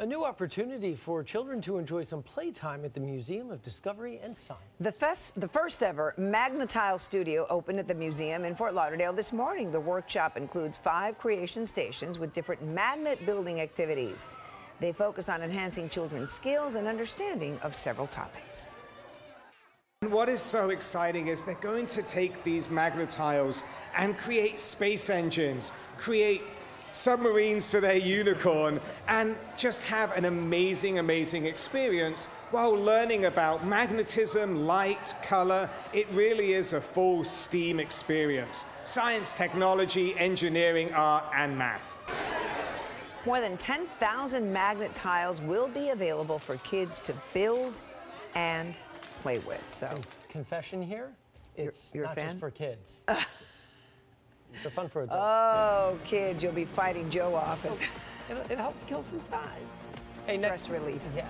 A new opportunity for children to enjoy some playtime at the Museum of Discovery and Science. The, fest, the first ever Magna-Tiles Studio opened at the museum in Fort Lauderdale this morning. The workshop includes five creation stations with different magnet building activities. They focus on enhancing children's skills and understanding of several topics. And what is so exciting is they're going to take these Magna-Tiles and create space engines, create submarines for their unicorn, and just have an amazing, amazing experience while learning about magnetism, light, color. It really is a full STEAM experience science, technology, engineering, art, and math. More than 10,000 magnet tiles will be available for kids to build and play with. So, Confession here, it's you're a not just for kids. They're fun for adults oh, kids, you'll be fighting Joe off. Oh, it, it helps kill some time. Hey, Stress relief. Yeah.